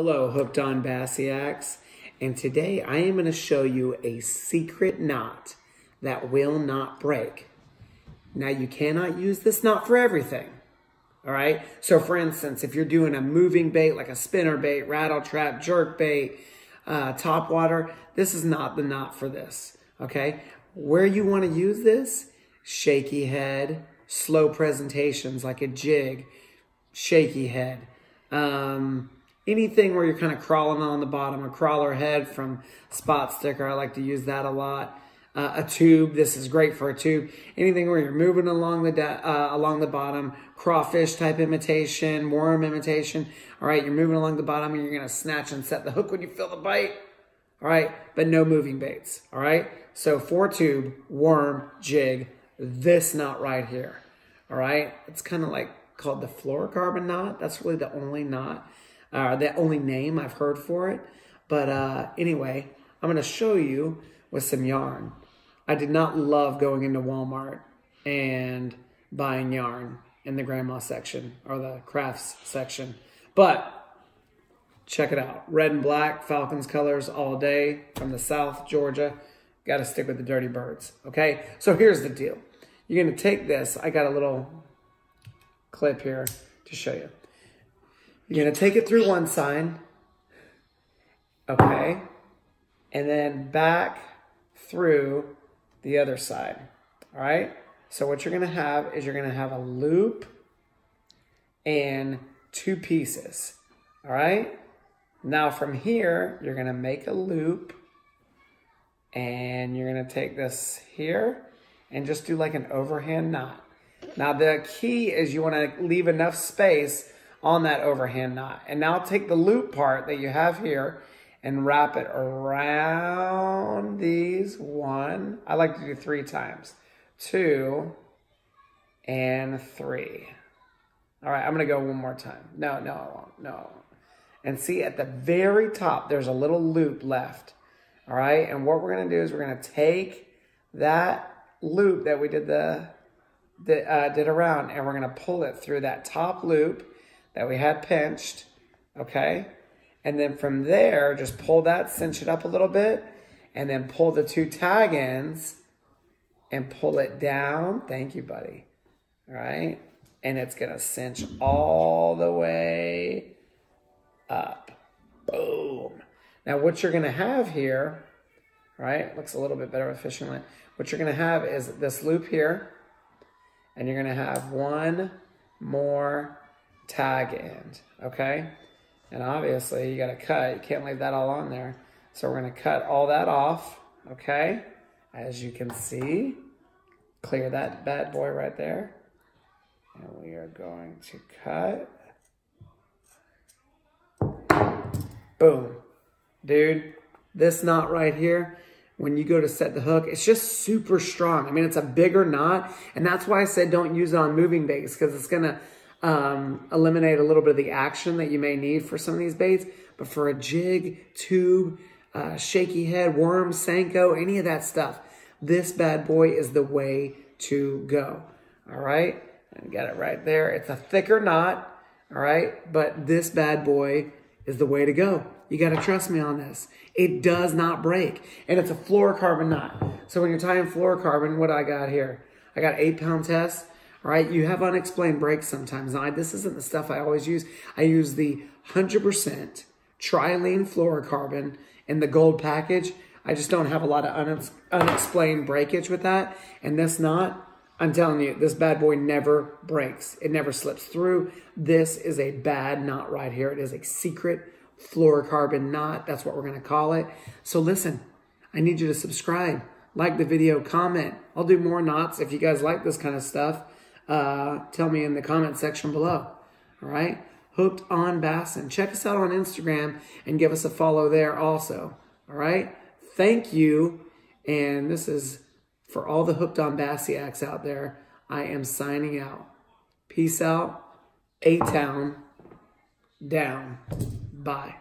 Hello, Hooked on Bassiacs. And today I am going to show you a secret knot that will not break. Now you cannot use this knot for everything. All right. So for instance, if you're doing a moving bait like a spinner bait, rattle trap, jerk bait, uh, top water, this is not the knot for this. Okay. Where you want to use this, shaky head, slow presentations like a jig, shaky head. Um, anything where you're kind of crawling on the bottom, a crawler head from Spot Sticker. I like to use that a lot. Uh, a tube, this is great for a tube. Anything where you're moving along the uh, along the bottom, crawfish type imitation, worm imitation. All right, you're moving along the bottom and you're gonna snatch and set the hook when you feel the bite. All right, but no moving baits. All right, so four tube, worm, jig, this knot right here. All right, it's kind of like called the fluorocarbon knot. That's really the only knot uh, the only name I've heard for it. But uh, anyway, I'm going to show you with some yarn. I did not love going into Walmart and buying yarn in the grandma section or the crafts section. But check it out. Red and black, Falcons colors all day from the South, Georgia. Got to stick with the dirty birds. Okay, so here's the deal. You're going to take this. I got a little clip here to show you. You're to take it through one side. Okay. And then back through the other side. All right. So what you're to have is you're to have a loop and two pieces. All right. Now from here, you're to make a loop and you're to take this here and just do like an overhand knot. Now the key is you want to leave enough space on that overhand knot. And now take the loop part that you have here and wrap it around these. One, I like to do three times. Two, and three. All right, I'm gonna go one more time. No, no, I won't, no. And see at the very top, there's a little loop left. All right, and what we're gonna do is we're gonna take that loop that we did the, the uh, did around and we're gonna pull it through that top loop that we had pinched, okay? And then from there, just pull that, cinch it up a little bit, and then pull the two tag ends and pull it down. Thank you, buddy. All right? And it's going to cinch all the way up. Boom. Now, what you're going to have here, right? Looks a little bit better with fishing line. What you're going to have is this loop here, and you're going to have one more tag end, okay? And obviously you gotta cut, you can't leave that all on there. So we're gonna cut all that off, okay? As you can see, clear that bad boy right there. And we are going to cut. Boom. Dude, this knot right here, when you go to set the hook, it's just super strong. I mean, it's a bigger knot, and that's why I said don't use it on moving baits, because it's gonna um, eliminate a little bit of the action that you may need for some of these baits. But for a jig, tube, uh, shaky head, worm, Senko, any of that stuff, this bad boy is the way to go. All right. And got it right there. It's a thicker knot. All right. But this bad boy is the way to go. You got to trust me on this. It does not break. And it's a fluorocarbon knot. So when you're tying fluorocarbon, what I got here? I got eight pound test. Right, you have unexplained breaks sometimes. I this isn't the stuff I always use. I use the 100% Trilene fluorocarbon in the gold package. I just don't have a lot of unexplained breakage with that. And this knot, I'm telling you, this bad boy never breaks. It never slips through. This is a bad knot right here. It is a secret fluorocarbon knot. That's what we're going to call it. So listen, I need you to subscribe, like the video, comment. I'll do more knots if you guys like this kind of stuff uh, tell me in the comment section below. All right? Hook'd On Bassin. Check us out on Instagram and give us a follow there also. All right? Thank you. And this is for all the Hooked on Bassiacs out there. I am signing out. Peace out. A-Town. Down. Bye.